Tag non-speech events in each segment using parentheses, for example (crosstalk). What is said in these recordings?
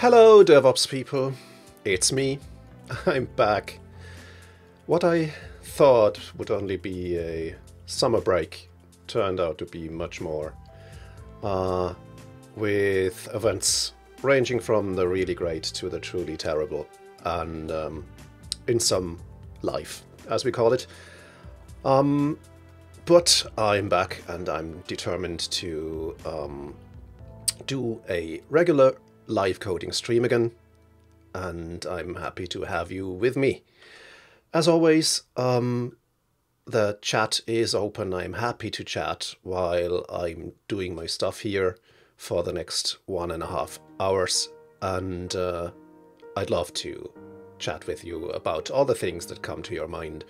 Hello, DevOps people. It's me. (laughs) I'm back. What I thought would only be a summer break turned out to be much more. Uh, with events ranging from the really great to the truly terrible, and um, in some life, as we call it. Um, but I'm back and I'm determined to um, do a regular live coding stream again, and I'm happy to have you with me. As always, um, the chat is open. I'm happy to chat while I'm doing my stuff here for the next one and a half hours, and uh, I'd love to chat with you about all the things that come to your mind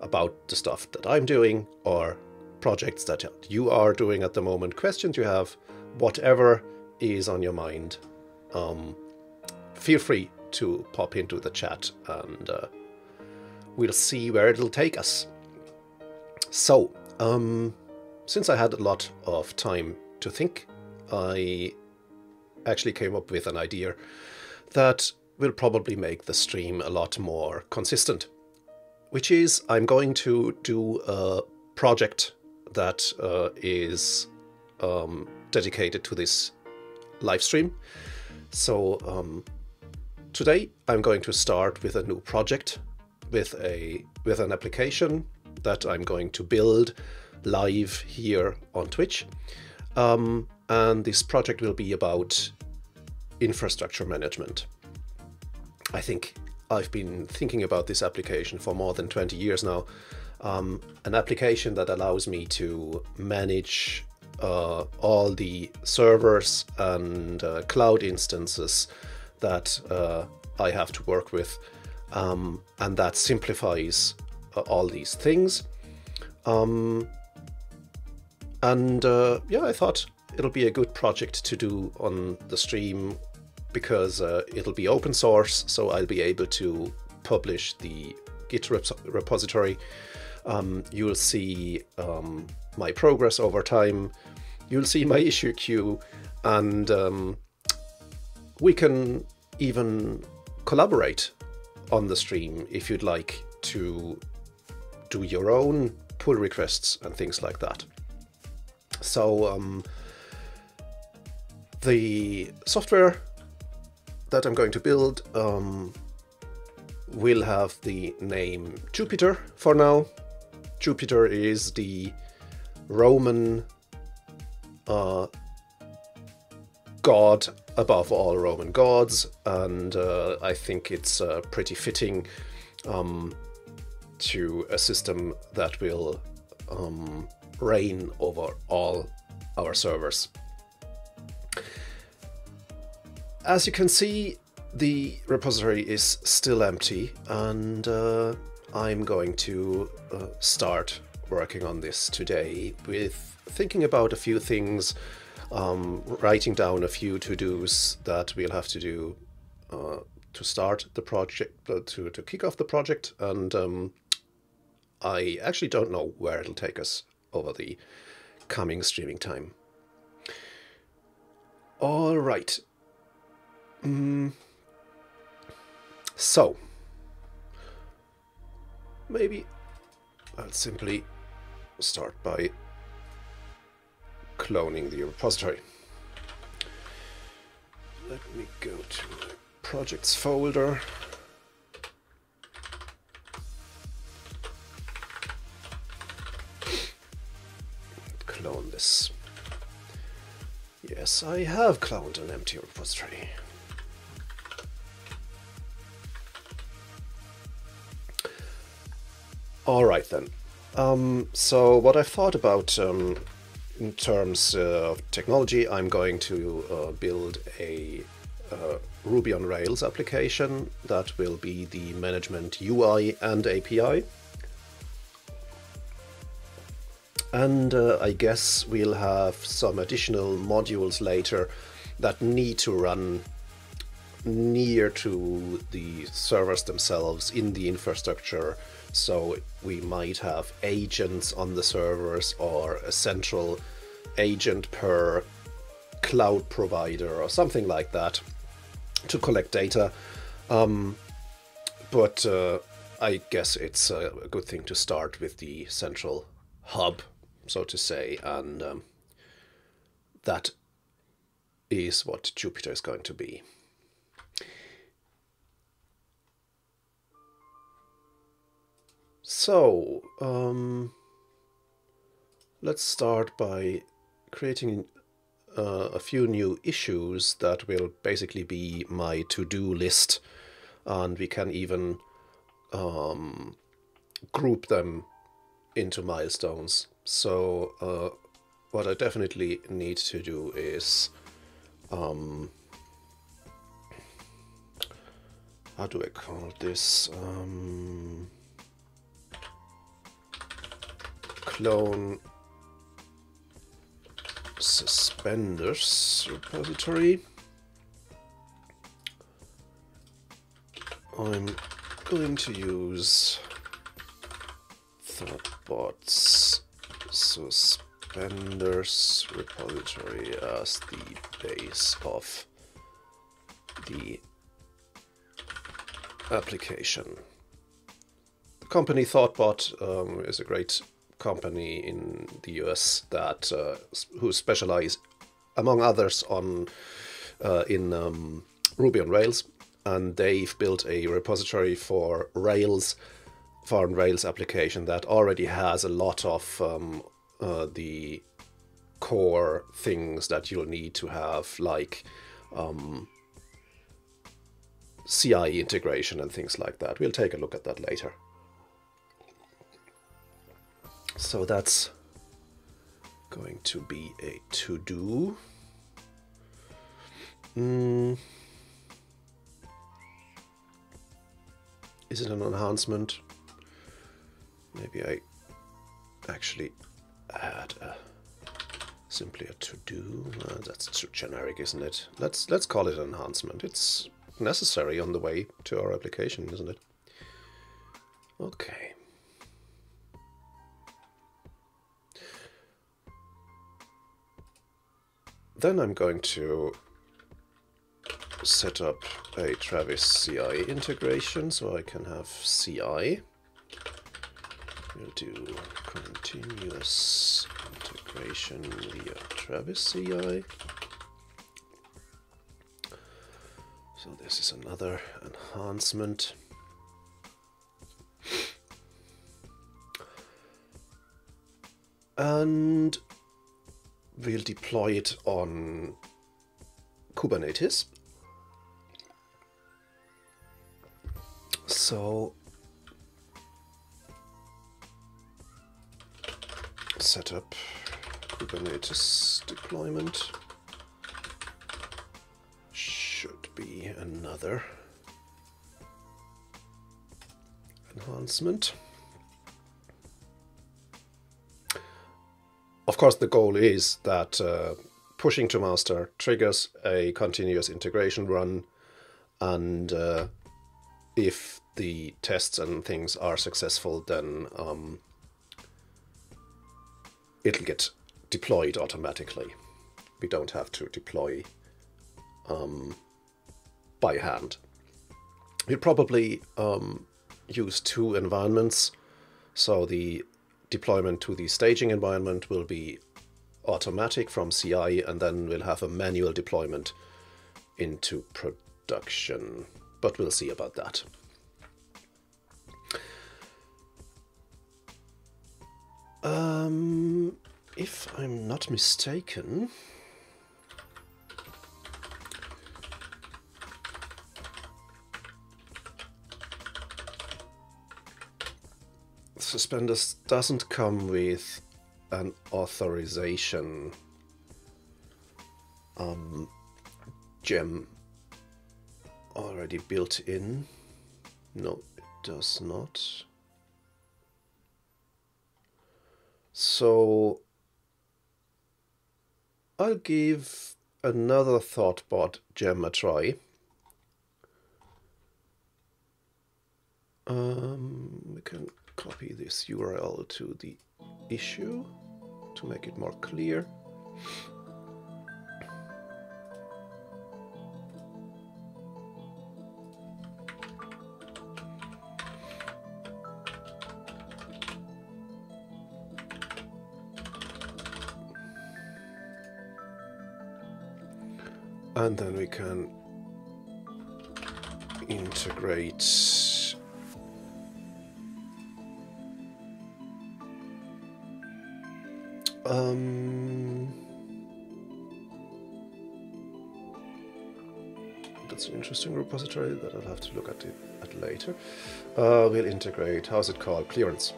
about the stuff that I'm doing or projects that you are doing at the moment, questions you have, whatever is on your mind. Um, feel free to pop into the chat and uh, we'll see where it'll take us. So, um, since I had a lot of time to think, I actually came up with an idea that will probably make the stream a lot more consistent, which is I'm going to do a project that uh, is um, dedicated to this live stream. So um, today I'm going to start with a new project with a with an application that I'm going to build live here on Twitch. Um, and this project will be about infrastructure management. I think I've been thinking about this application for more than 20 years now. Um, an application that allows me to manage uh, all the servers and uh, cloud instances that uh, I have to work with, um, and that simplifies uh, all these things. Um, and uh, yeah, I thought it'll be a good project to do on the stream because uh, it'll be open source, so I'll be able to publish the Git rep repository. Um, you'll see um, my progress over time. You'll see my issue queue, and um, we can even collaborate on the stream if you'd like to do your own pull requests and things like that. So um, the software that I'm going to build um, will have the name Jupiter for now. Jupiter is the Roman uh, god above all Roman gods, and uh, I think it's uh, pretty fitting um, to a system that will um, reign over all our servers. As you can see, the repository is still empty and uh, I'm going to uh, start working on this today with thinking about a few things, um, writing down a few to-dos that we'll have to do uh, to start the project, uh, to, to kick off the project and um, I actually don't know where it'll take us over the coming streaming time. All right. Mm. So, maybe I'll simply start by cloning the repository. Let me go to projects folder. Clone this. Yes, I have cloned an empty repository. All right then. Um, so what I thought about um, in terms of technology, I'm going to uh, build a uh, Ruby on Rails application that will be the management UI and API. And uh, I guess we'll have some additional modules later that need to run near to the servers themselves in the infrastructure so we might have agents on the servers or a central agent per cloud provider or something like that. to collect data. Um, but uh, I guess it's a good thing to start with the central hub, so to say, and um, that is what Jupiter is going to be. So, um, let's start by creating uh, a few new issues that will basically be my to-do list and we can even um, group them into milestones. So uh, what I definitely need to do is um, how do I call this? Um, clone suspenders repository. I'm going to use Thoughtbot's suspenders repository as the base of the application. The company Thoughtbot um, is a great company in the US that uh, who specialize, among others, on uh, in um, Ruby on Rails, and they've built a repository for Rails, foreign Rails application that already has a lot of um, uh, the core things that you'll need to have, like um, CI integration and things like that. We'll take a look at that later. So that's going to be a to-do. Mm. Is it an enhancement? Maybe I actually add a, simply a to-do. Uh, that's too generic, isn't it? Let's let's call it an enhancement. It's necessary on the way to our application, isn't it? Okay. Then I'm going to set up a Travis CI integration so I can have CI. We'll do continuous integration via Travis CI. So this is another enhancement. And we'll deploy it on Kubernetes. So set up Kubernetes deployment should be another enhancement. Of course, the goal is that uh, pushing to master triggers a continuous integration run, and uh, if the tests and things are successful, then um, it'll get deployed automatically. We don't have to deploy um, by hand. We'll probably um, use two environments. So the deployment to the staging environment will be automatic from CI and then we'll have a manual deployment into production. But we'll see about that. Um, if I'm not mistaken, Suspenders doesn't come with an authorization um, gem already built in. No, it does not. So I'll give another ThoughtBot gem a try. Um, we can copy this URL to the issue to make it more clear. and then we can integrate um, that's an interesting repository that I'll have to look at it at later. Uh, we'll integrate, how's it called? Clearance.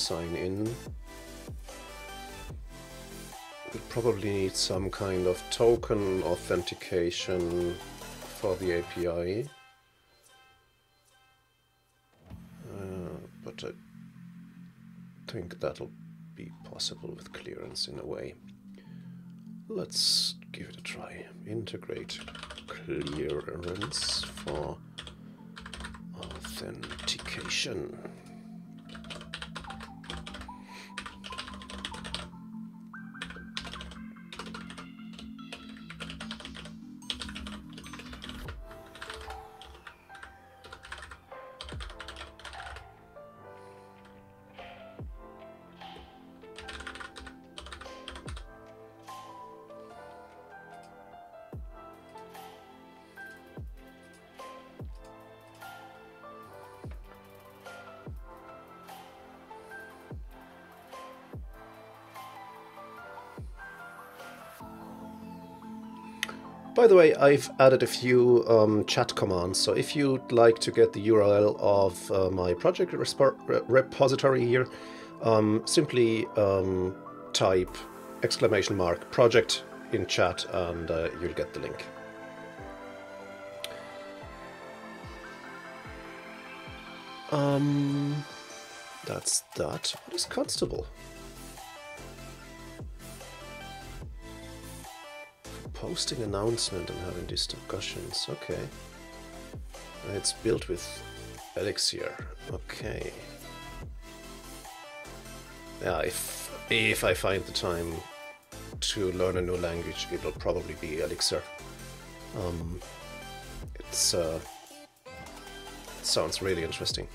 Sign in. We probably need some kind of token authentication for the API. Uh, but I think that'll be possible with clearance in a way. Let's give it a try. Integrate clearance for authentication. The way, I've added a few um, chat commands, so if you'd like to get the URL of uh, my project repository here, um, simply um, type exclamation mark project in chat and uh, you'll get the link. Um, that's that. What is Constable? Posting announcement and having these discussions. Okay. It's built with Elixir. Okay. Yeah, if if I find the time to learn a new language, it'll probably be Elixir. Um, it's uh, it sounds really interesting.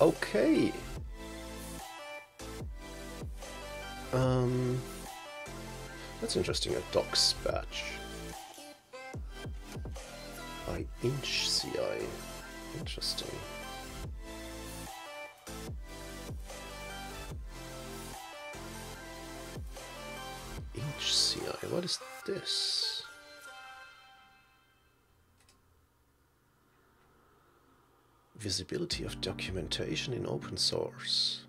Okay. Um. That's interesting, a docs batch. By inch CI. Interesting. Inch CI, what is this? Visibility of documentation in open source.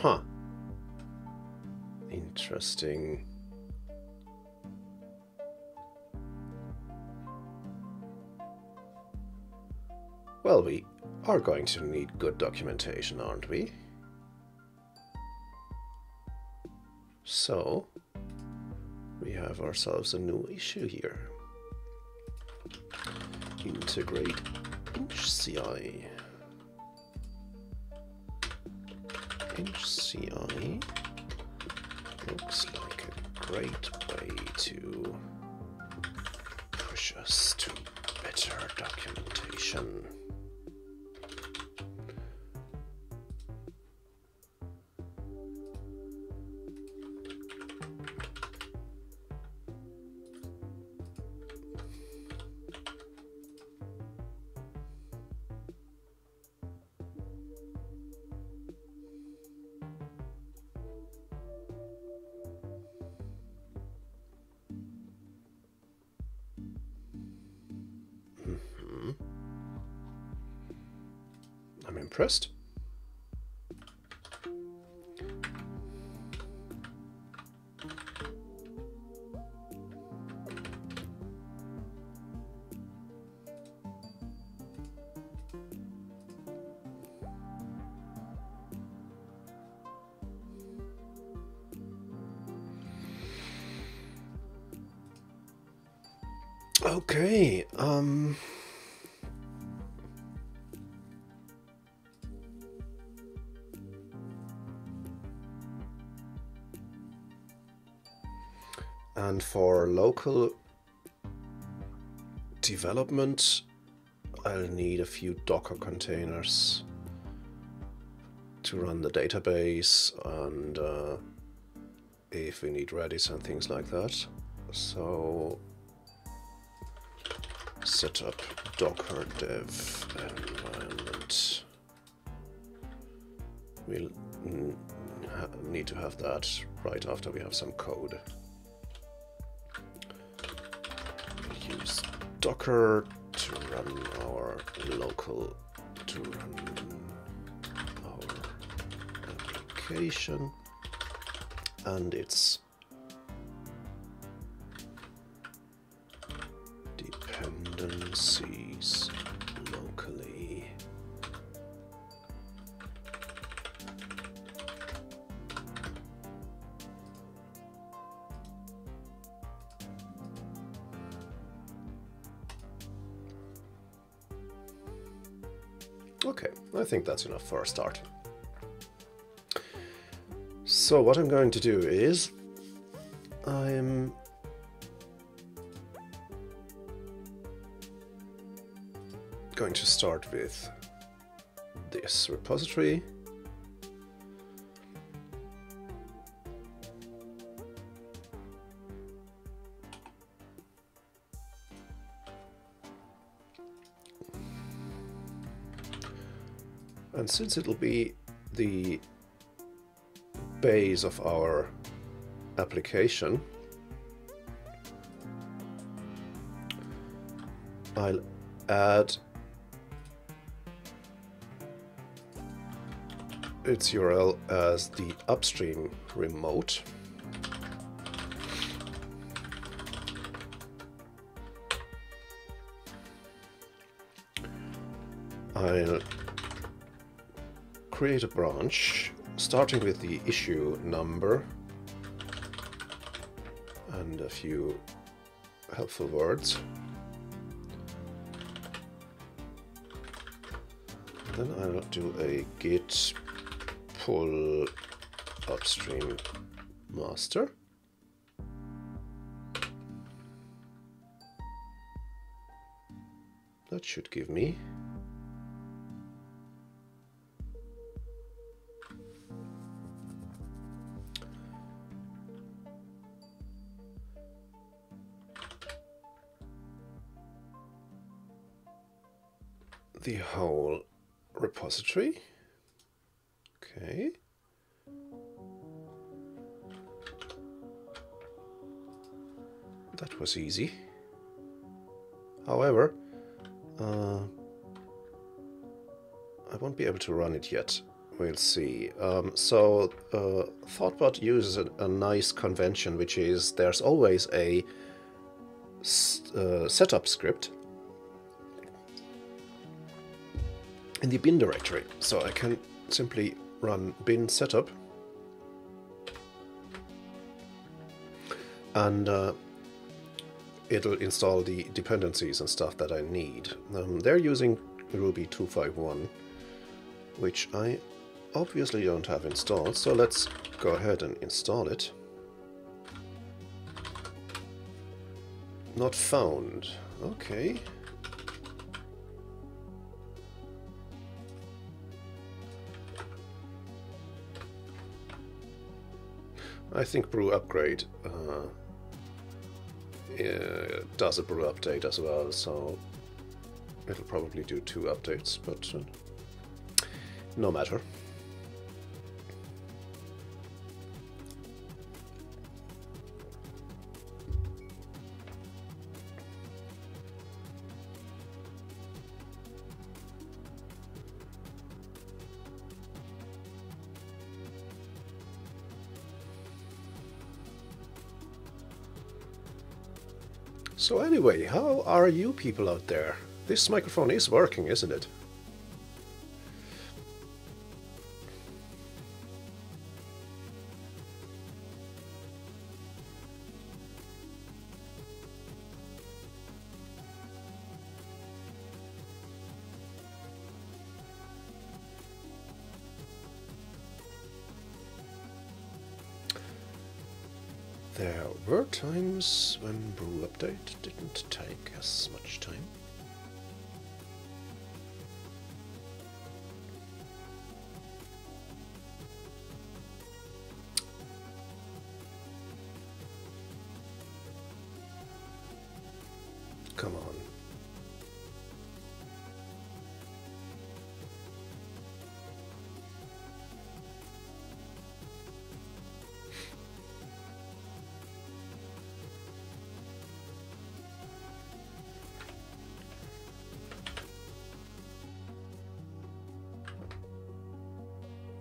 Huh. Interesting. Well, we are going to need good documentation, aren't we? So, we have ourselves a new issue here. Integrate InchCI. Inch CI looks like a great way to push us to better documentation. Impressed. And for local development, I'll need a few Docker containers to run the database and uh, if we need Redis and things like that. So set up docker dev environment. We'll need to have that right after we have some code. Use docker to run our local to run our application and its dependencies think that's enough for a start. So what I'm going to do is I'm going to start with this repository. Since it'll be the base of our application, I'll add its URL as the upstream remote. I'll create a branch starting with the issue number and a few helpful words. Then I'll do a git pull upstream master. That should give me whole repository. Okay. That was easy. However, uh, I won't be able to run it yet. We'll see. Um, so uh, Thoughtbot uses a, a, nice convention, which is there's always a uh, setup script in the bin directory. So I can simply run bin setup and uh, it'll install the dependencies and stuff that I need. Um, they're using Ruby 251, which I obviously don't have installed, so let's go ahead and install it. Not found. Okay. I think brew upgrade uh, does a brew update as well, so it'll probably do two updates, but uh, no matter. Anyway, how are you people out there? This microphone is working, isn't it? Didn't take as much time. Come on.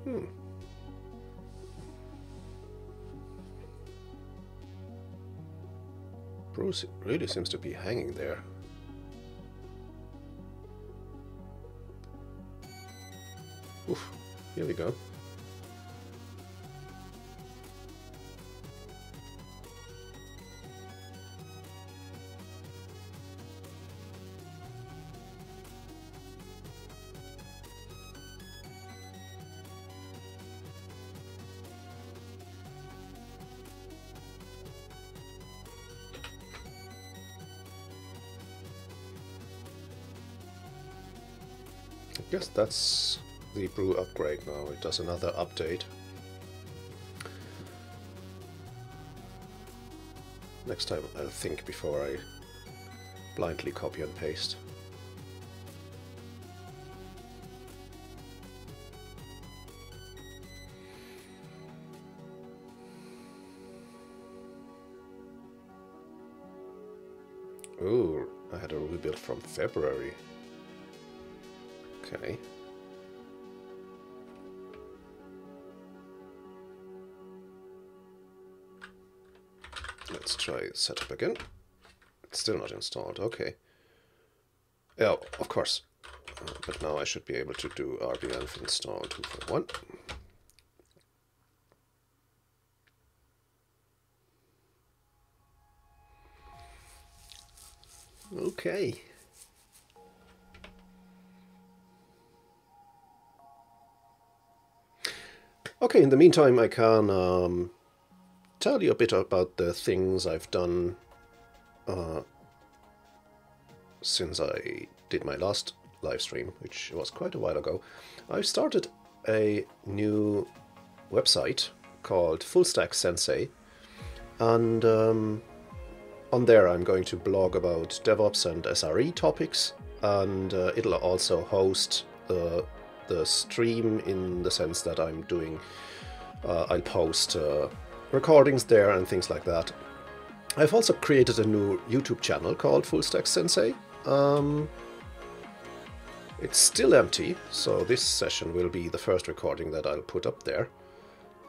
Hmm. Brew's really seems to be hanging there. Oof, here we go. Guess that's the brew upgrade now. It does another update. Next time I'll think before I blindly copy and paste. Ooh, I had a rebuild from February. Okay. Let's try setup again. It's still not installed. Okay. Oh, of course. Uh, but now I should be able to do rbenv install 241. Okay. Okay, in the meantime, I can um, tell you a bit about the things I've done uh, since I did my last live stream, which was quite a while ago. I've started a new website called Fullstack Sensei, and um, on there I'm going to blog about DevOps and SRE topics, and uh, it'll also host the the stream in the sense that I'm doing. Uh, I'll post uh, recordings there and things like that. I've also created a new YouTube channel called Full Stack Sensei. Um, it's still empty, so this session will be the first recording that I'll put up there.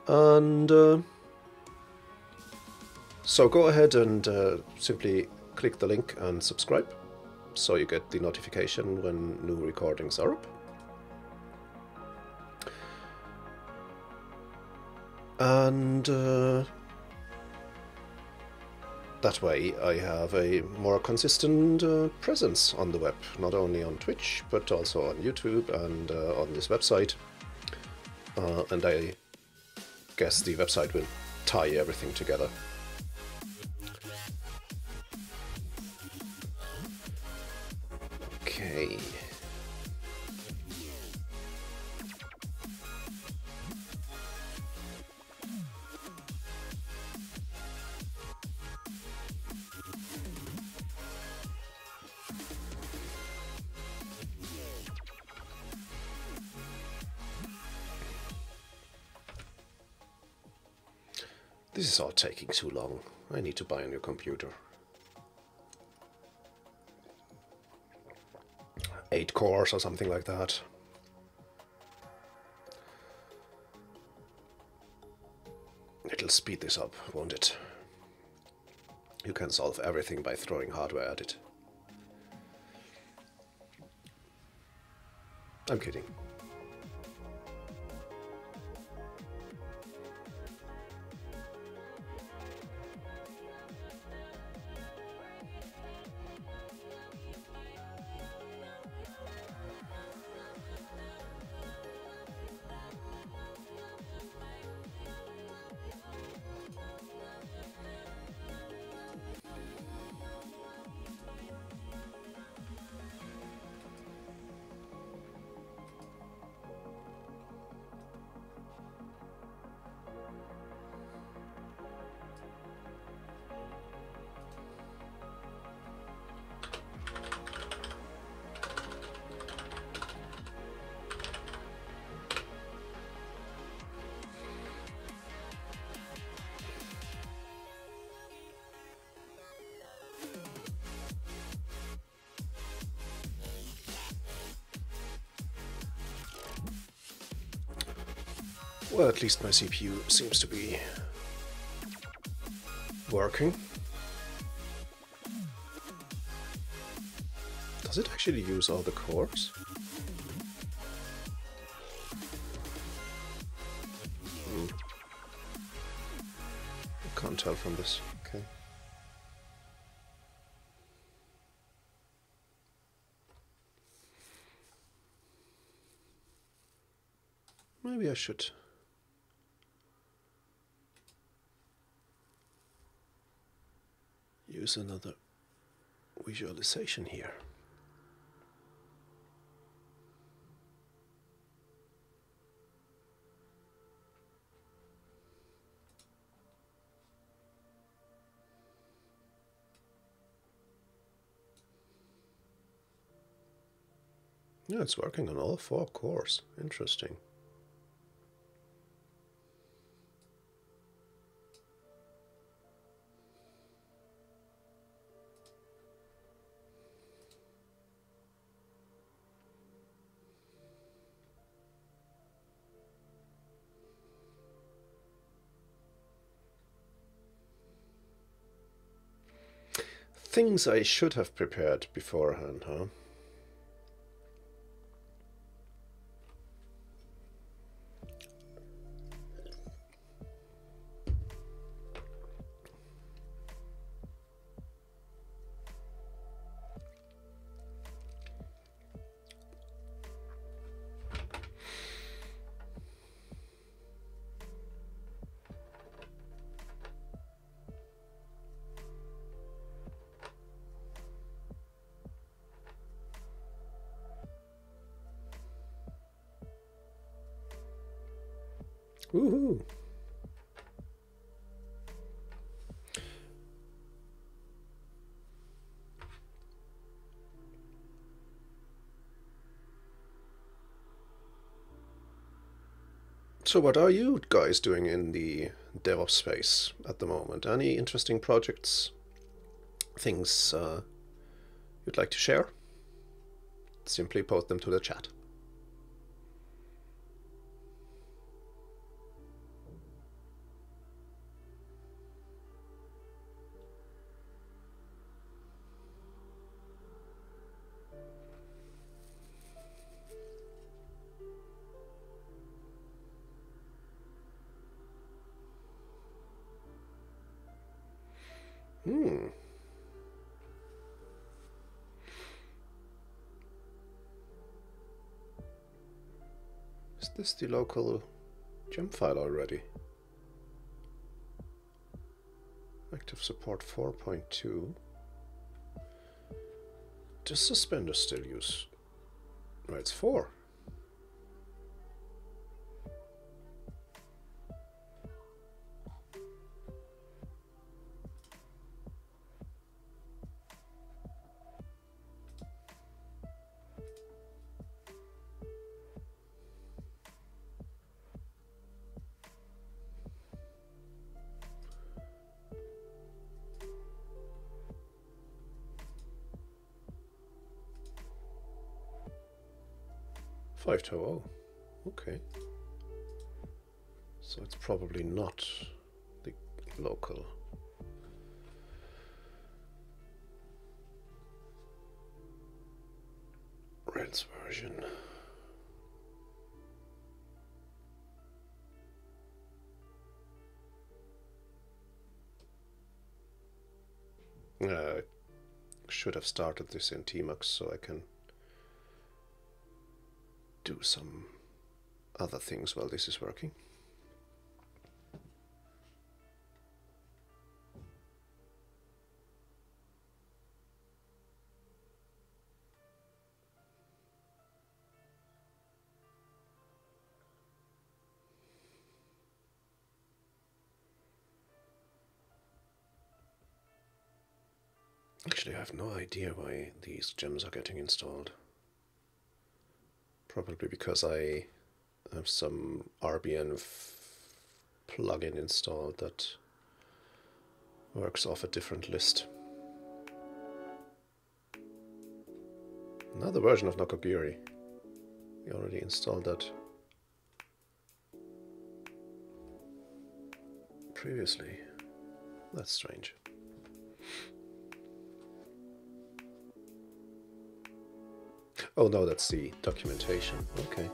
And uh, so go ahead and uh, simply click the link and subscribe so you get the notification when new recordings are up. And uh, that way I have a more consistent uh, presence on the web, not only on Twitch but also on YouTube and uh, on this website. Uh, and I guess the website will tie everything together. Okay. Is all taking too long. I need to buy a new computer. Eight cores or something like that. It'll speed this up, won't it? You can solve everything by throwing hardware at it. I'm kidding. Well, at least my CPU seems to be working. Does it actually use all the cores? Hmm. I can't tell from this. Okay. Maybe I should use another visualization here. Yeah, it's working on all four cores. Interesting. Things I should have prepared beforehand, huh? So what are you guys doing in the DevOps space at the moment? Any interesting projects, things uh, you'd like to share? Simply post them to the chat. This the local gem file already? Active support 4.2. Does suspender still use? No, it's 4. Oh. Okay. So it's probably not the local. Red's version. Uh, should have started this in Tmux so I can do some other things while this is working. Actually, I have no idea why these gems are getting installed. Probably because I have some rbenv plugin installed that works off a different list. Another version of Nokogiri. We already installed that. previously. That's strange. Oh no, that's the documentation. Okay.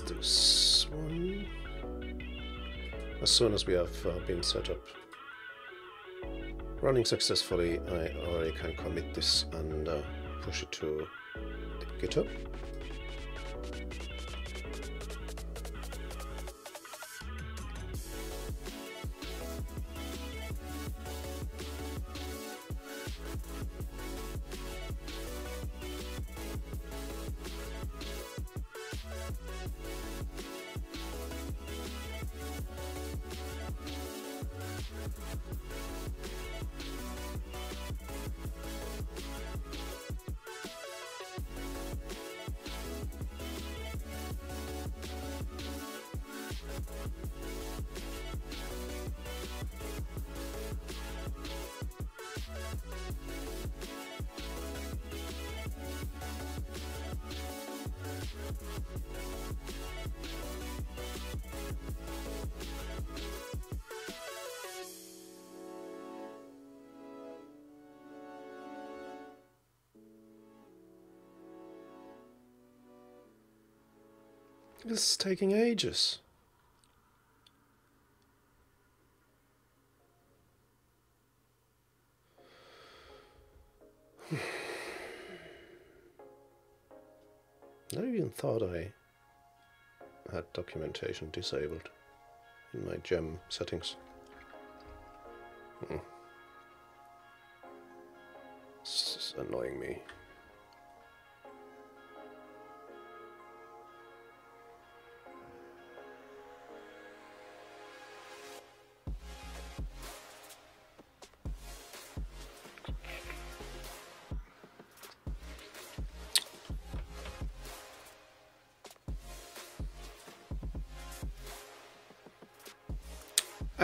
This one. As soon as we have uh, bin/setup running successfully, I already can commit this and uh, push it to GitHub. This is taking ages. (sighs) I even thought I had documentation disabled in my gem settings. Hmm. This is annoying me.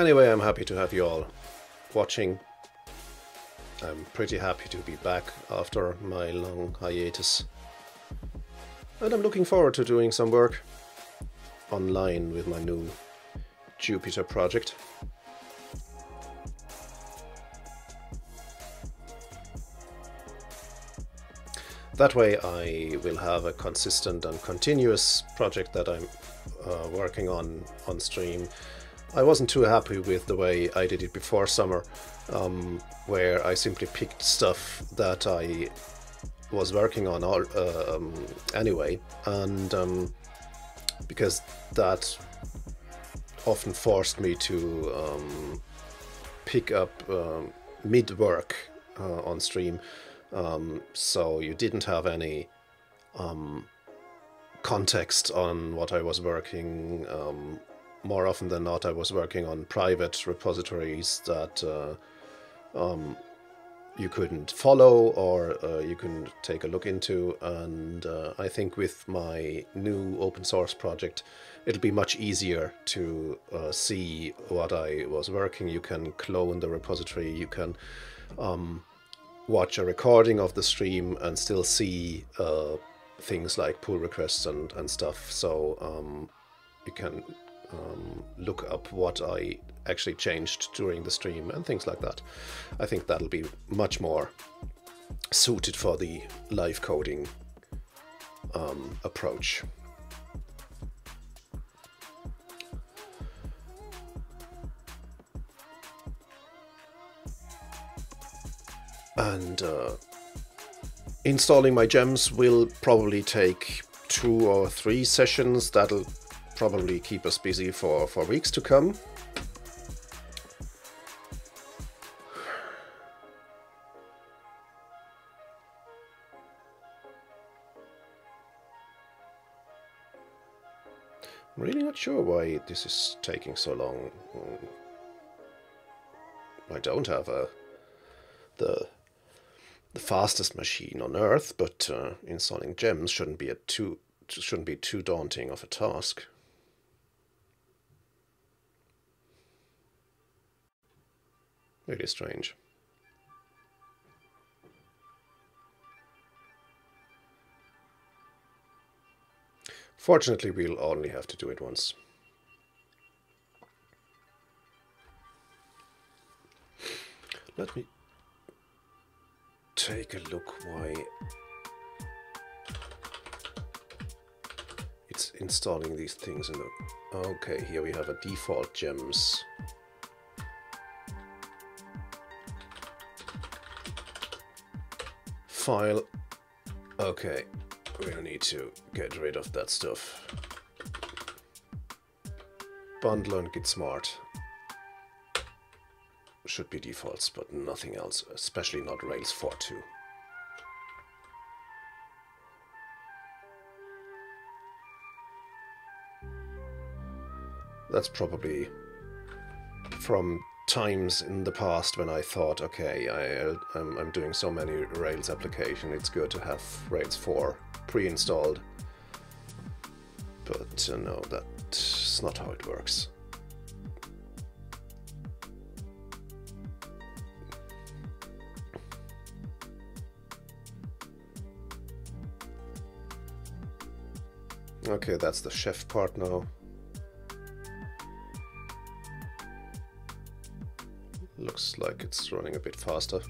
Anyway, I'm happy to have you all watching. I'm pretty happy to be back after my long hiatus. And I'm looking forward to doing some work online with my new Jupiter project. That way I will have a consistent and continuous project that I'm uh, working on on stream I wasn't too happy with the way I did it before summer, um, where I simply picked stuff that I was working on all, uh, um, anyway, and um, because that often forced me to um, pick up um, mid work uh, on stream, um, so you didn't have any context on what I was working more often than not, I was working on private repositories that uh, um, you couldn't follow or uh, you couldn't take a look into. And uh, I think with my new open source project, it'll be much easier to uh, see what I was working. You can clone the repository, you can um, watch a recording of the stream and still see uh, things like pull requests and, and stuff. So um, you can um, look up what I actually changed during the stream and things like that. I think that'll be much more suited for the live coding um, approach. And uh, installing my gems will probably take two or three sessions. That'll probably keep us busy for, for weeks to come. I'm really not sure why this is taking so long. I don't have a the the fastest machine on Earth, but uh, installing gems shouldn't be a too shouldn't be too daunting of a task. Really strange. Fortunately, we'll only have to do it once. Let me take a look why it's installing these things in the... Okay, here we have a default gems. File. Okay, we'll need to get rid of that stuff. Bundle and Git Smart should be defaults, but nothing else, especially not Rails 4.2. That's probably from times in the past when I thought, okay, I, I'm, I'm doing so many Rails application, it's good to have Rails 4 pre-installed. But uh, no, that's not how it works. Okay, that's the chef part now. Like it's running a bit faster.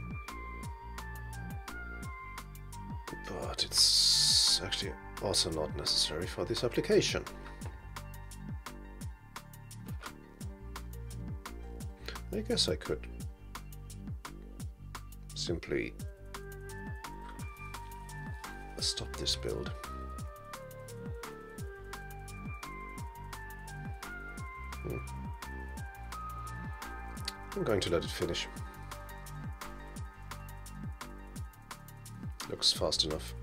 But it's actually also not necessary for this application. I guess I could simply stop this build. I'm going to let it finish. Looks fast enough.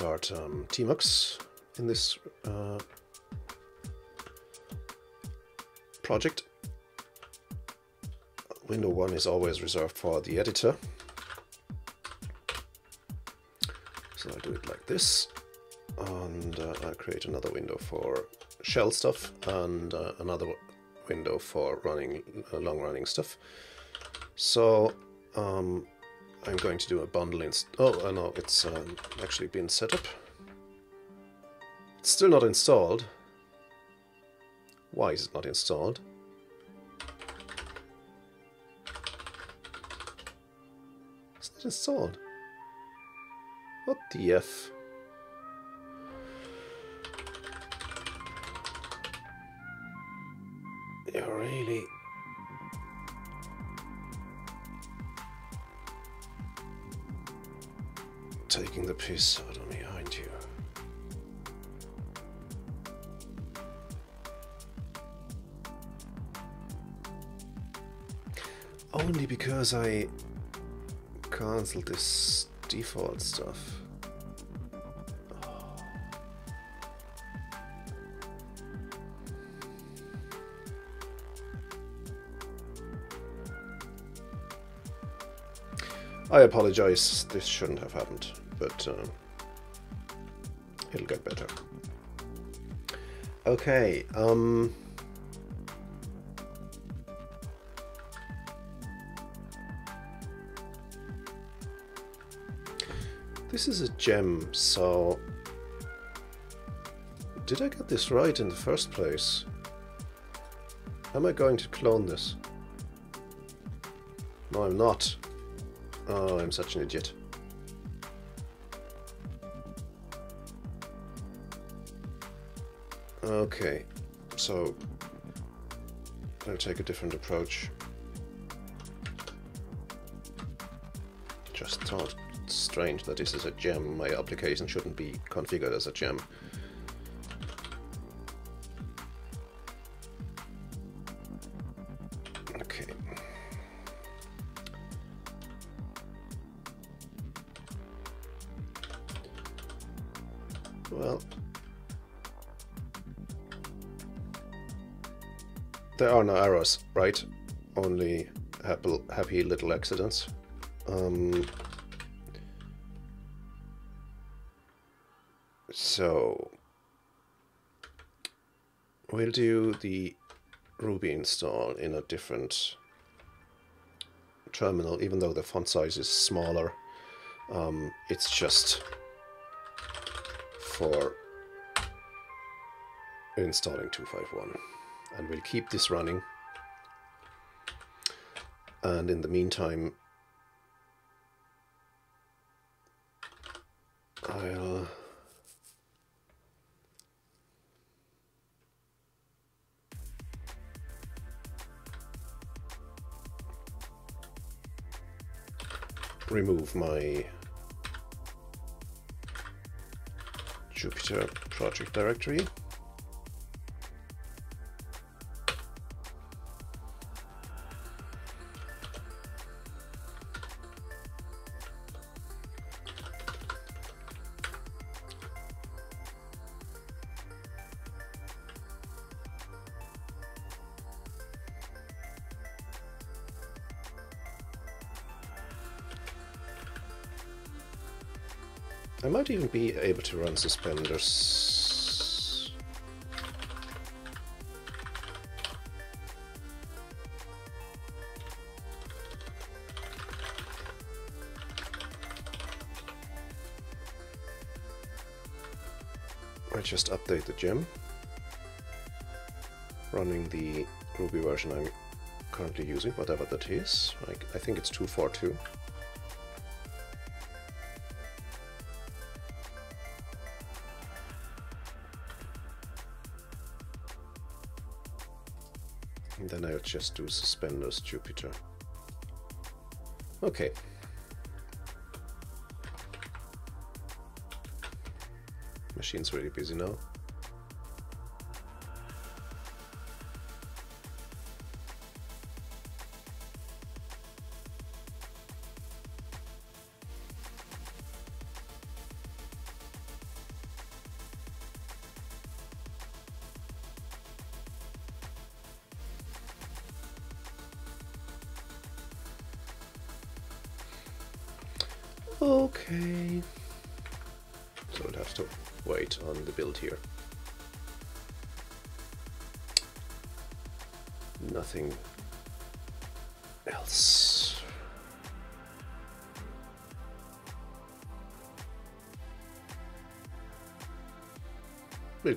Start um, Tmux in this uh, project window 1 is always reserved for the editor. So I'll do it like this, and uh, I'll create another window for shell stuff and uh, another window for running uh, long-running stuff. So um, I'm going to do a bundle inst. Oh, I know it's um, actually been set up. It's still not installed. Why is it not installed? It's not installed. What the F? Piss me, aren't you? Only because I cancelled this default stuff. I apologize, this shouldn't have happened, but uh, it'll get better. Okay, um... This is a gem, so... Did I get this right in the first place? Am I going to clone this? No, I'm not. Oh, I'm such an idiot. Okay, so I'll take a different approach. Just thought strange that this is a gem. My application shouldn't be configured as a gem. There are no errors, right? Only happy, happy little accidents. Um, so we'll do the Ruby install in a different terminal, even though the font size is smaller. Um, it's just for installing 251 and we'll keep this running. And in the meantime I'll remove my Jupiter project directory I might even be able to run suspenders. I just update the gem, running the Ruby version I'm currently using, whatever that is. I, I think it's 242. Just do suspenders Jupiter. Okay. Machine's really busy now.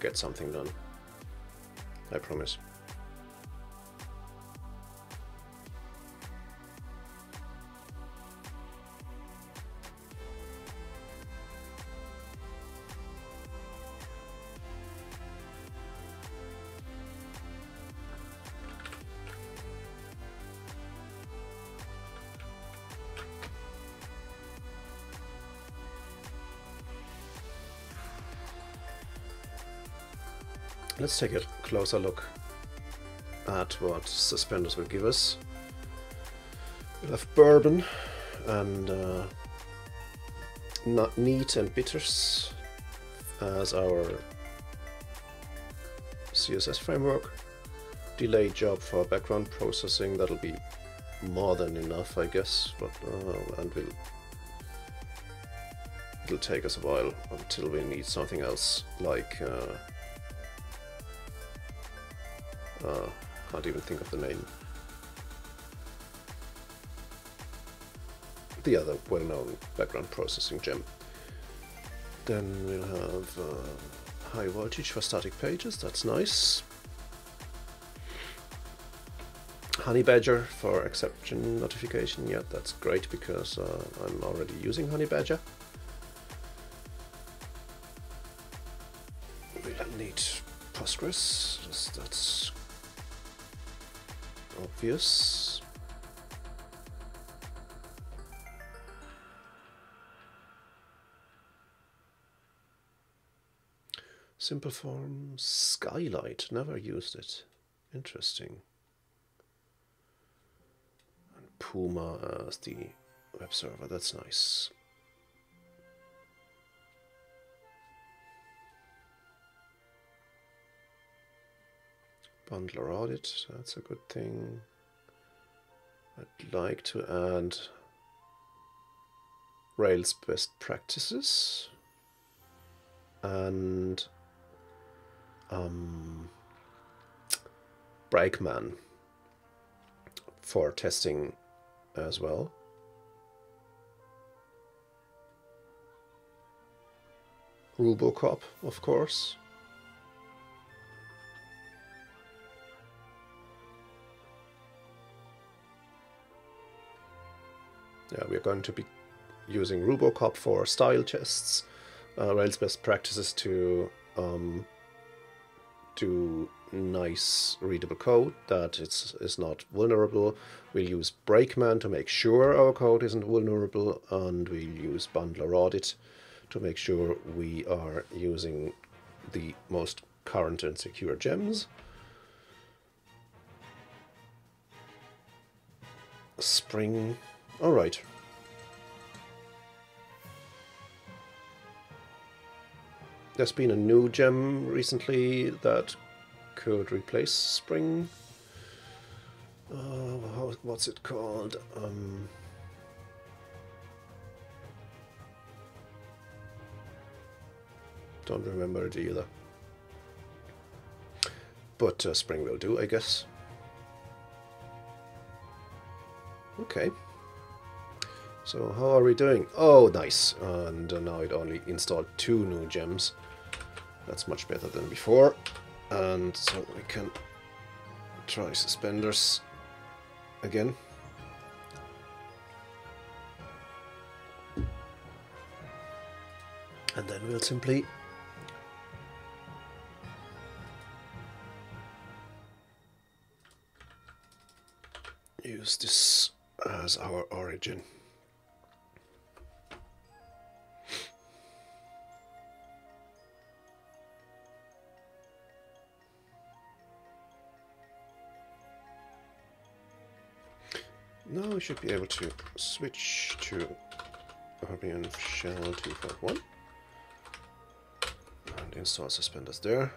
Get something done. I promise. Let's take a closer look at what suspenders will give us. We'll have bourbon and uh, not neat and bitters as our CSS framework. Delay job for background processing, that'll be more than enough, I guess, but uh, and we'll it'll take us a while until we need something else like uh, can't even think of the name. The other well-known background processing gem. Then we'll have uh, high voltage for static pages, that's nice. Honeybadger for exception notification, yeah, that's great because uh, I'm already using Honeybadger. We'll need Postgres, obvious. Simple form skylight, never used it. Interesting. And Puma as the web server, that's nice. Bundler audit, that's a good thing. I'd like to add Rails best practices and um, Brakeman for testing as well. Rubocop of course. Yeah, we're going to be using Rubocop for style tests, uh, Rails best practices to um, do nice readable code that it's is not vulnerable. We'll use Brakeman to make sure our code isn't vulnerable, and we'll use Bundler Audit to make sure we are using the most current and secure gems. Spring all right. There's been a new gem recently that could replace Spring. Uh, what's it called? Um, don't remember it either. But uh, Spring will do, I guess. Okay. So how are we doing? Oh, nice. And uh, now it only installed two new gems. That's much better than before. And so we can try suspenders again. And then we'll simply use this as our origin. Now we should be able to switch to rbenv Shell 2.1 and install suspenders there.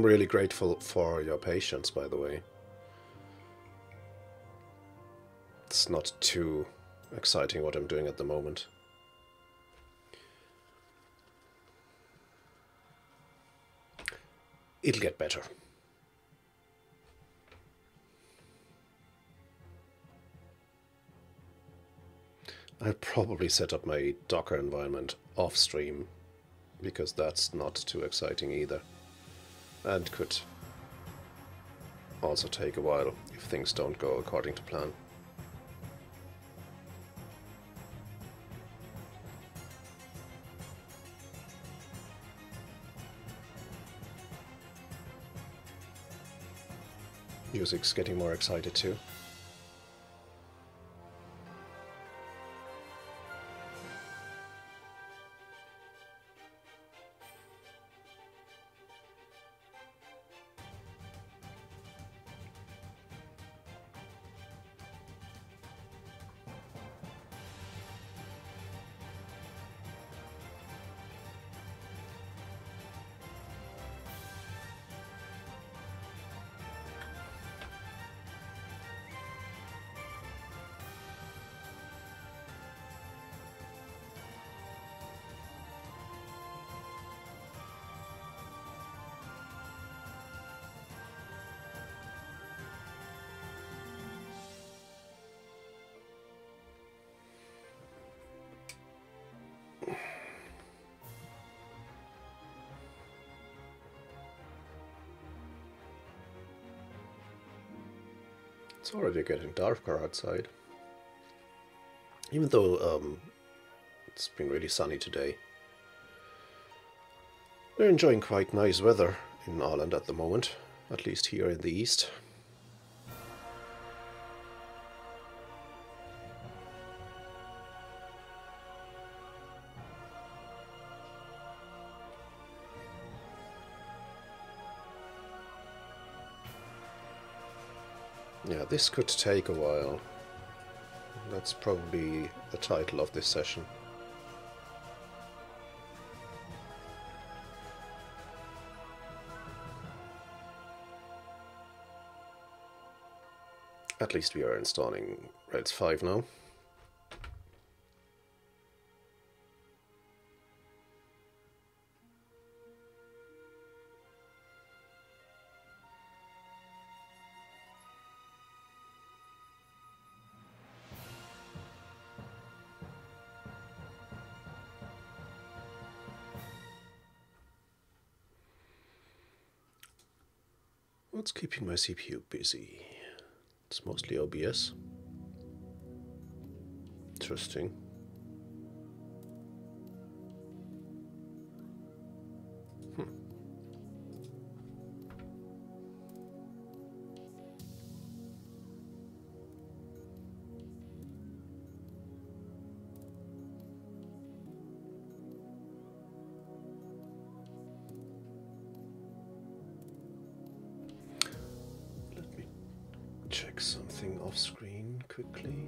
I'm really grateful for your patience, by the way. It's not too exciting what I'm doing at the moment. It'll get better. I'll probably set up my Docker environment off stream because that's not too exciting either and could also take a while if things don't go according to plan. Music's getting more excited too. It's already getting darker outside. Even though um, it's been really sunny today. We're enjoying quite nice weather in Ireland at the moment, at least here in the east. This could take a while. That's probably the title of this session. At least we are installing Rails 5 now. What's keeping my CPU busy? It's mostly OBS. Interesting. Quickly.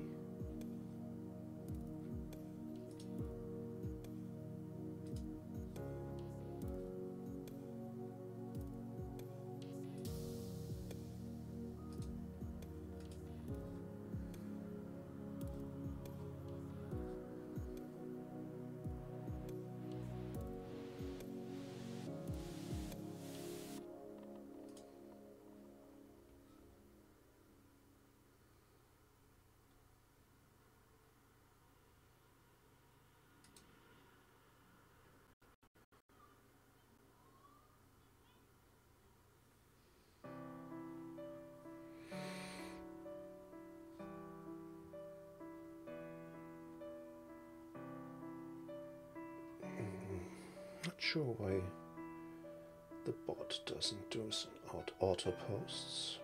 Sure why the bot doesn't do some aut- auto posts.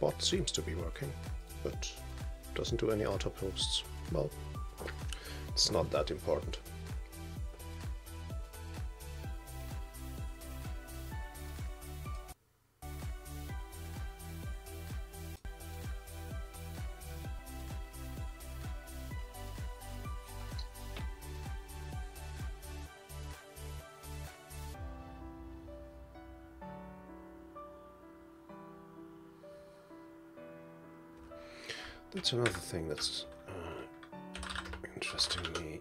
Bot seems to be working, but doesn't do any auto posts. Well, it's not that important. That's another thing that's uh, interesting me.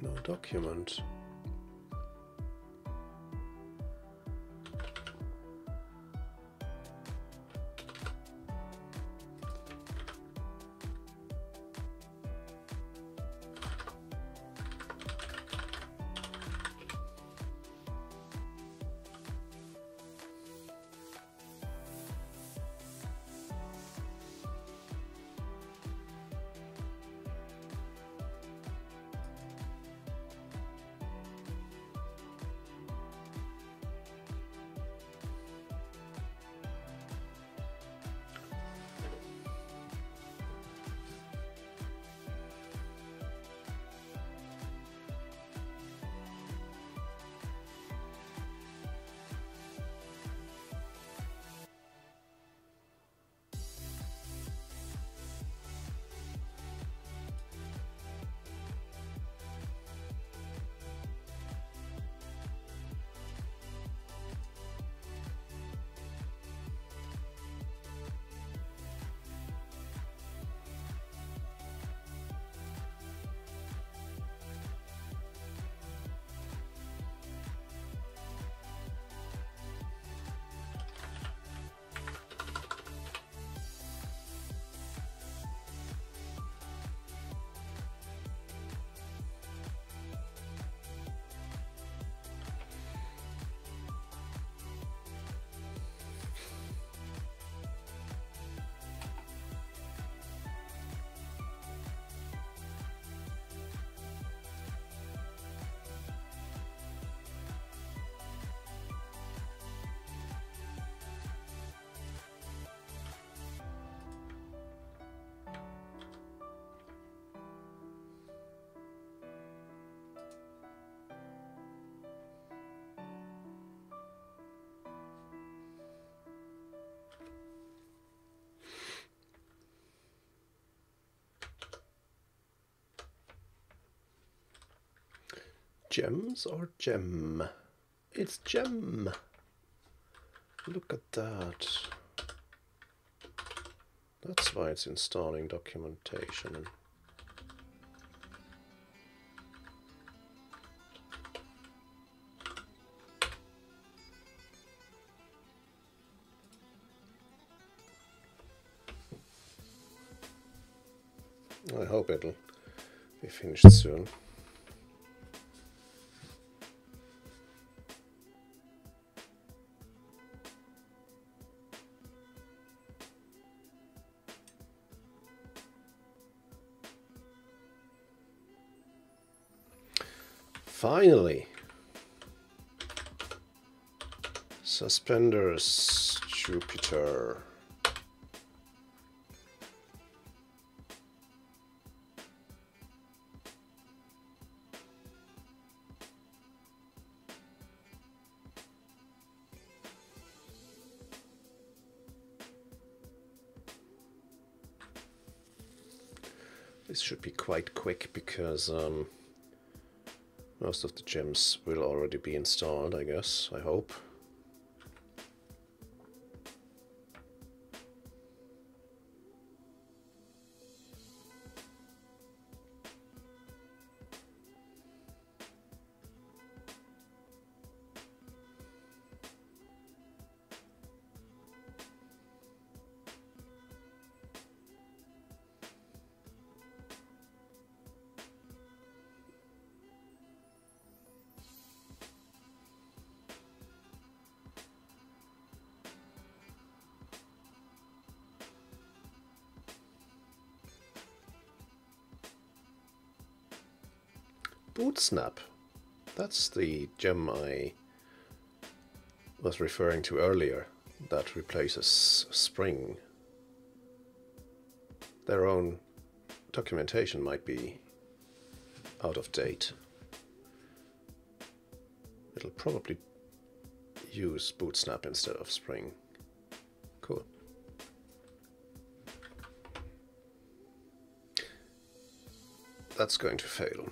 No document. Gems or gem? It's gem. Look at that. That's why it's installing documentation. I hope it'll be finished soon. Suspenders, Jupiter. This should be quite quick because um, most of the gems will already be installed, I guess, I hope. Boot snap. That's the gem I was referring to earlier that replaces spring. Their own documentation might be out of date. It'll probably use Bootsnap instead of spring. Cool. That's going to fail.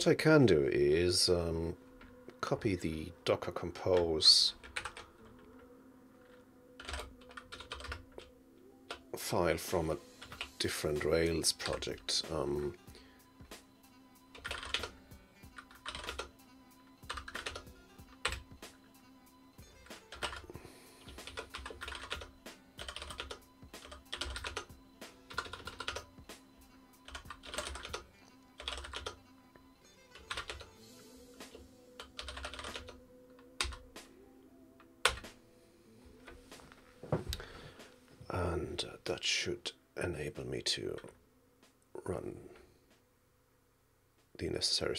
What I can do is um, copy the Docker Compose file from a different Rails project. Um,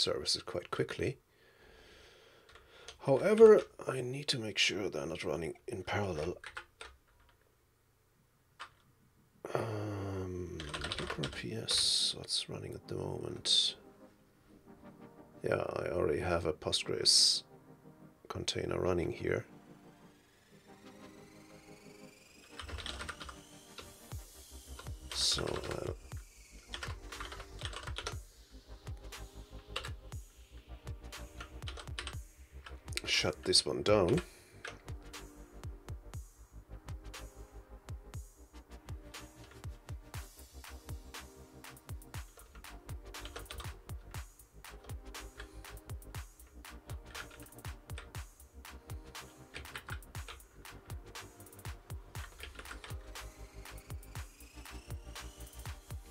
services quite quickly. However, I need to make sure they're not running in parallel. Um, PS, what's running at the moment? Yeah, I already have a Postgres container running here. One down.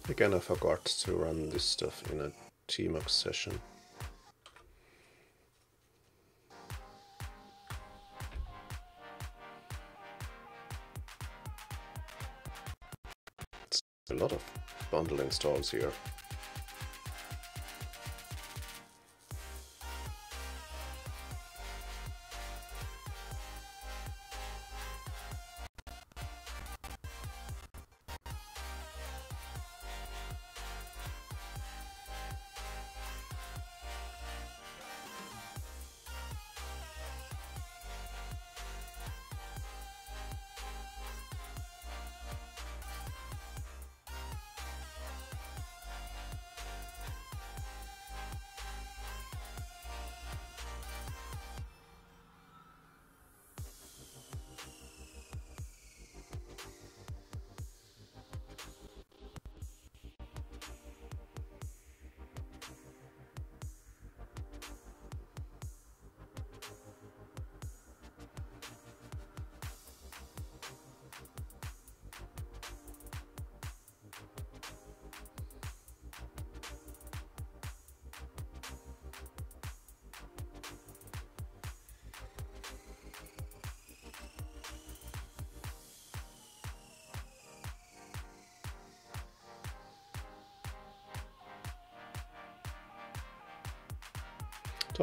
Again, I forgot to run this stuff in a tmux session. Installs here.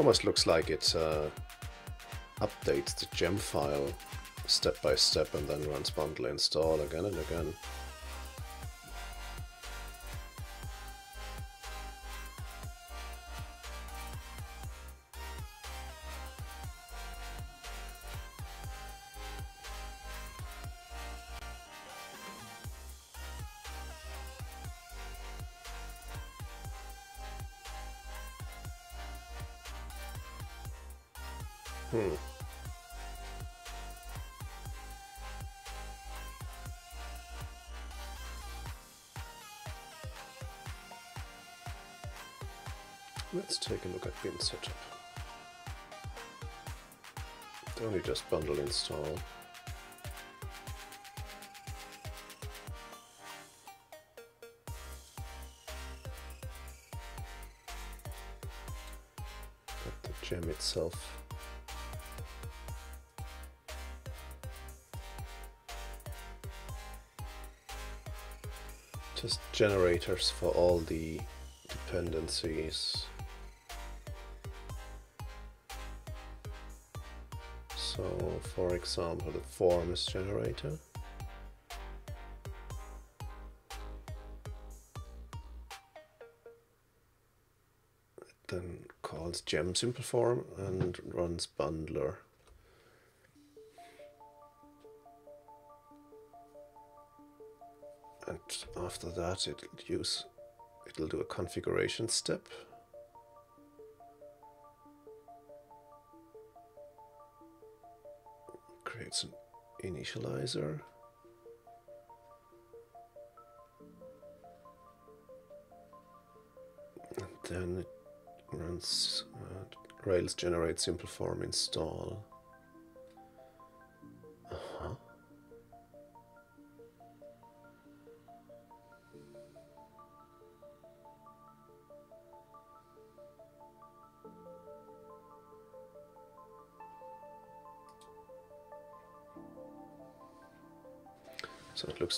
Almost looks like it uh, updates the gem file step by step and then runs bundle install again and again. bin/setup. Don't you just bundle install? But the gem itself. Just generators for all the dependencies. For example, the forms generator. It then calls gem simple form and runs bundler. And after that, it'll use it'll do a configuration step creates an initializer. And then it runs uh, Rails generate simple form install.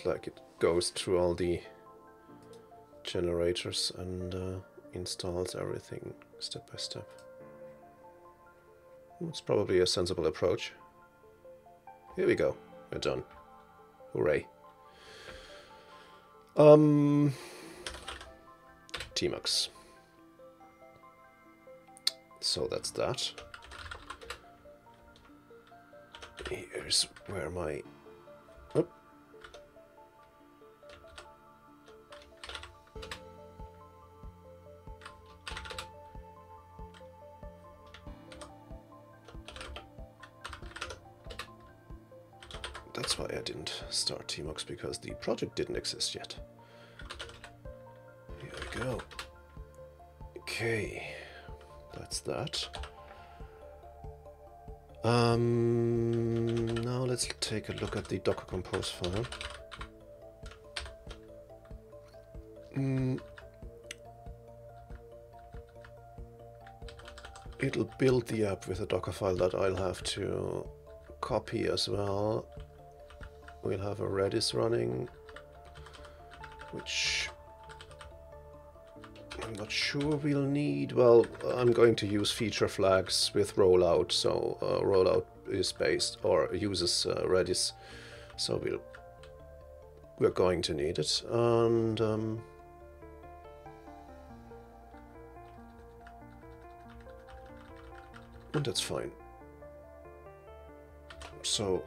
Looks like it goes through all the generators and uh, installs everything step by step. It's probably a sensible approach. Here we go. We're done. Hooray. Um, Tmux. So that's that. Here's where my... didn't start Tmux, because the project didn't exist yet. Here we go. Okay, that's that. Um, now let's take a look at the Docker Compose file. Mm. It'll build the app with a Docker file that I'll have to copy as well. We'll have a Redis running, which I'm not sure we'll need. Well, I'm going to use feature flags with rollout, so uh, rollout is based or uses uh, Redis, so we'll we're going to need it, and um, and that's fine. So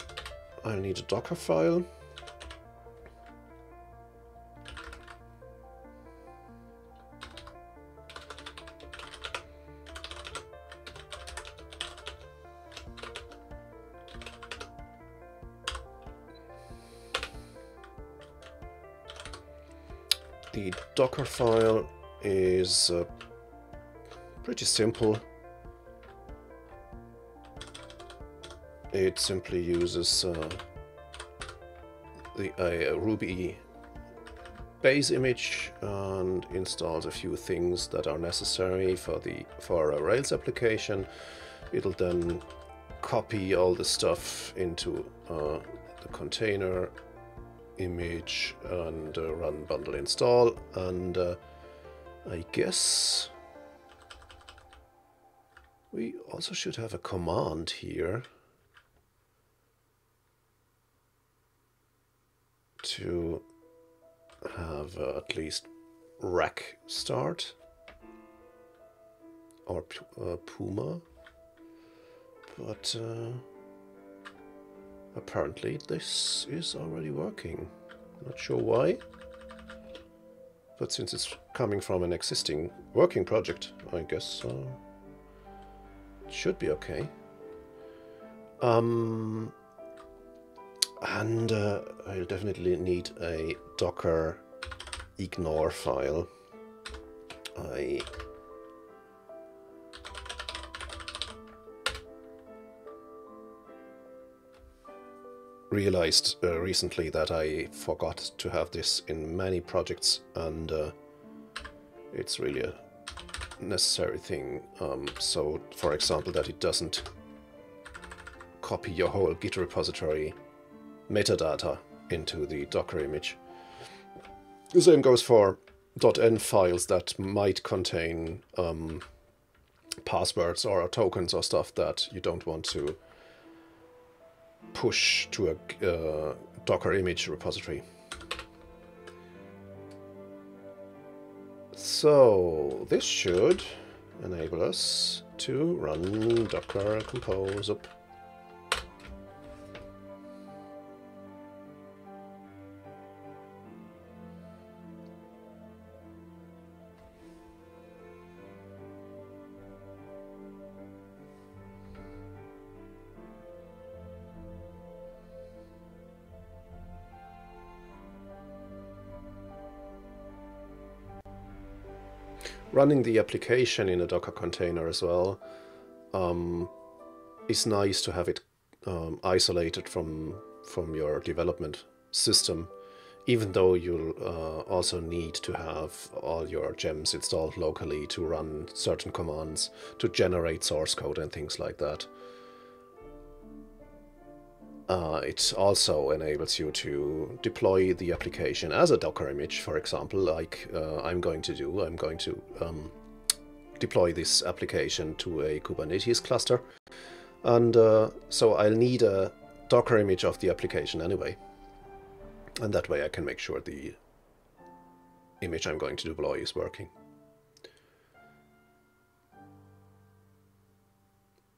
I'll need a Docker file. The Docker file is uh, pretty simple. It simply uses uh, the a Ruby base image and installs a few things that are necessary for the for a Rails application. It'll then copy all the stuff into uh, the container image and uh, run bundle install and uh, I guess we also should have a command here to have uh, at least rack start. Or uh, Puma. But uh, apparently this is already working. Not sure why. But since it's coming from an existing working project I guess uh, it should be okay. Um, and uh, I'll definitely need a docker ignore file I realized uh, recently that I forgot to have this in many projects and uh, it's really a necessary thing. Um, so, for example, that it doesn't copy your whole Git repository metadata into the Docker image. The same goes for .env files that might contain um, passwords or tokens or stuff that you don't want to push to a uh, Docker image repository. So this should enable us to run Docker Compose up. Running the application in a Docker container as well um, is nice to have it um, isolated from from your development system, even though you'll uh, also need to have all your gems installed locally to run certain commands to generate source code and things like that. Uh, it also enables you to deploy the application as a Docker image, for example, like uh, I'm going to do. I'm going to um, deploy this application to a Kubernetes cluster. And uh, so I'll need a Docker image of the application anyway. And that way I can make sure the image I'm going to deploy is working.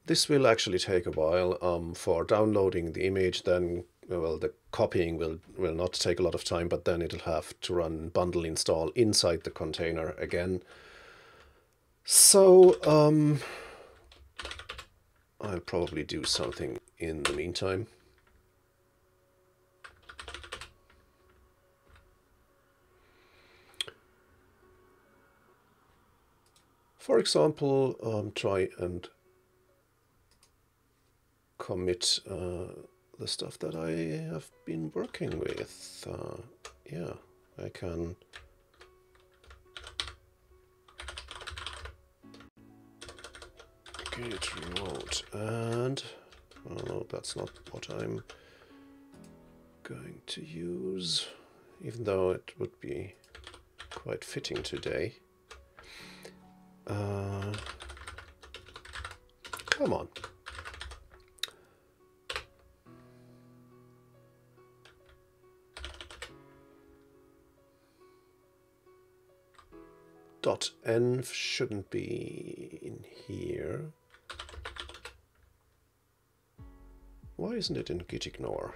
This will actually take a while um, for downloading the image. Then, well, the copying will will not take a lot of time, but then it'll have to run bundle install inside the container again. So, um, I'll probably do something in the meantime. For example, um, try and commit uh, the stuff that I have been working with. Uh, yeah, I can git remote and oh no, that's not what I'm going to use, even though it would be quite fitting today. Uh, come on. Dot env shouldn't be in here. Why isn't it in git ignore?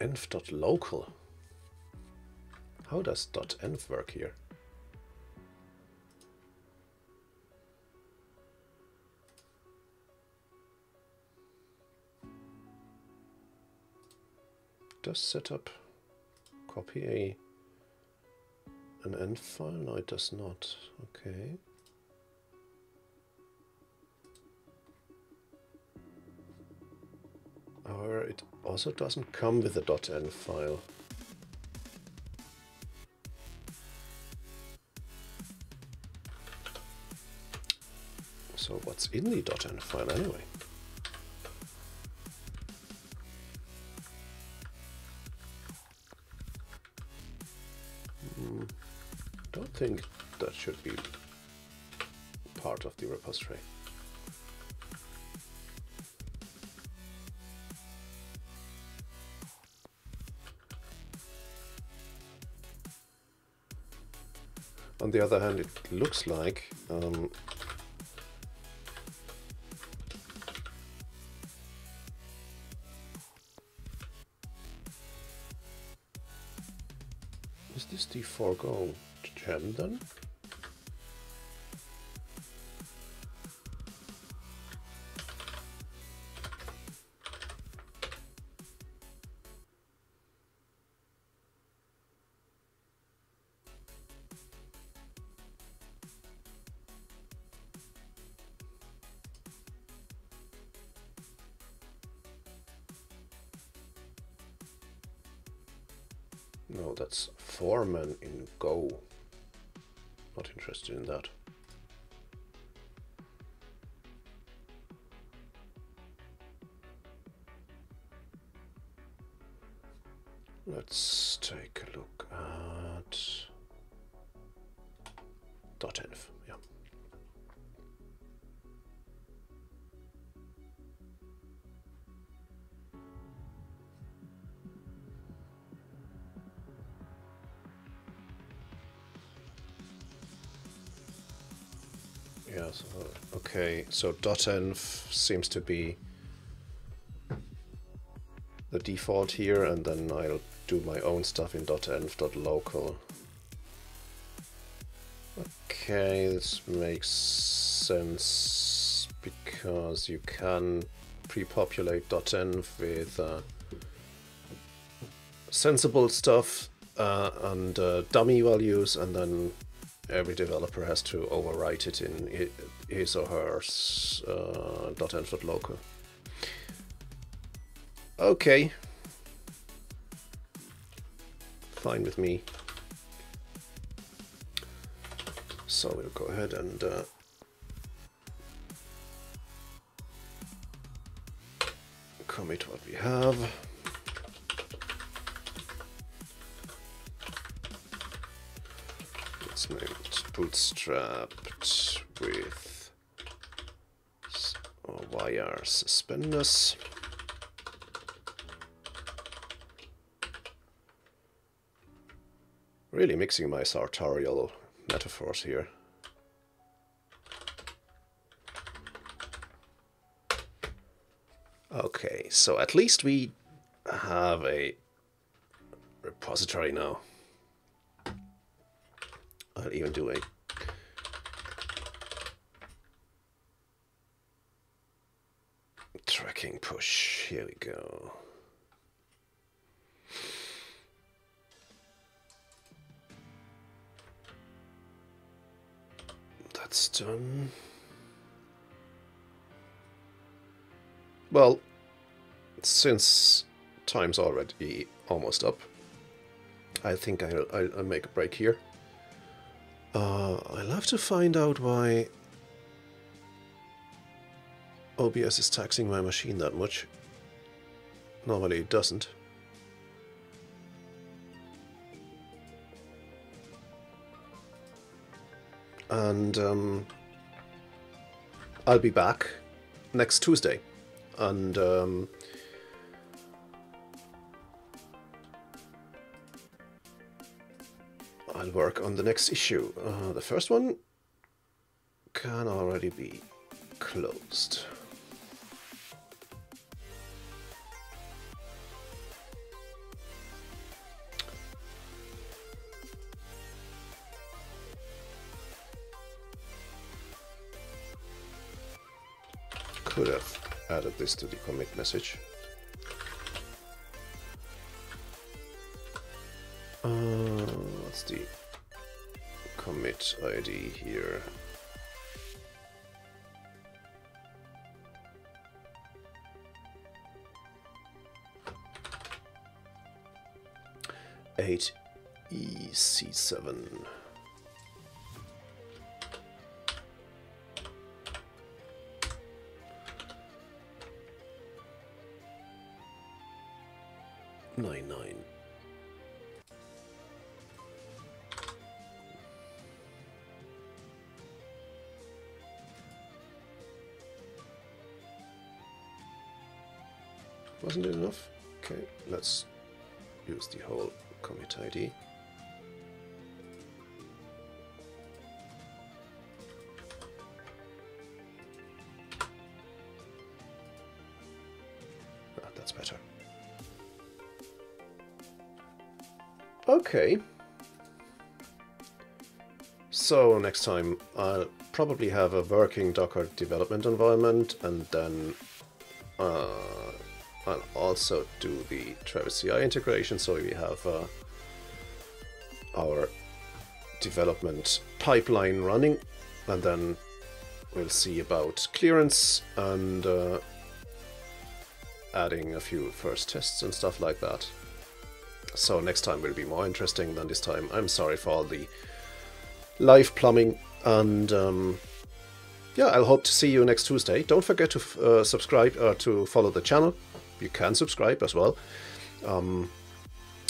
.env.local. How does .env work here? Does setup copy a an env file? No, it does not. Okay. However, it also doesn't come with a .env file. So what's in the .env file anyway? Hmm, don't think that should be part of the repository. On the other hand, it looks like um, forego gem then? Go. Not interested in that. Let's take a look at .env. Yeah. Yeah, so, okay, so .env seems to be the default here, and then I'll do my own stuff in .env.local. Okay, this makes sense because you can pre-populate .env with uh, sensible stuff uh, and uh, dummy values, and then every developer has to overwrite it in his or her uh, .env.local. Okay. Fine with me. So we'll go ahead and uh, commit what we have. Name it bootstrapped with wire uh, suspenders. Really mixing my sartorial metaphors here. Okay, so at least we have a repository now. I'll even do a tracking push. Here we go. that's done. Well, since time's already almost up, I think I'll, I'll, I'll make a break here. Uh, I'll have to find out why OBS is taxing my machine that much. Normally it doesn't. and um, I'll be back next Tuesday, and um, I'll work on the next issue. Uh, the first one can already be closed. could have added this to the commit message. Uh, what's the commit ID here? Eight EC seven. Okay. So next time I'll probably have a working Docker development environment and then uh, I'll also do the Travis CI integration so we have uh, our development pipeline running and then we'll see about clearance and uh, adding a few first tests and stuff like that. So next time will be more interesting than this time. I'm sorry for all the live plumbing and um, yeah, I'll hope to see you next Tuesday. Don't forget to uh, subscribe or to follow the channel. You can subscribe as well. Um,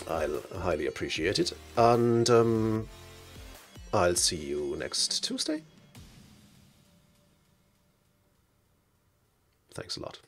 I'll highly appreciate it. And um, I'll see you next Tuesday. Thanks a lot.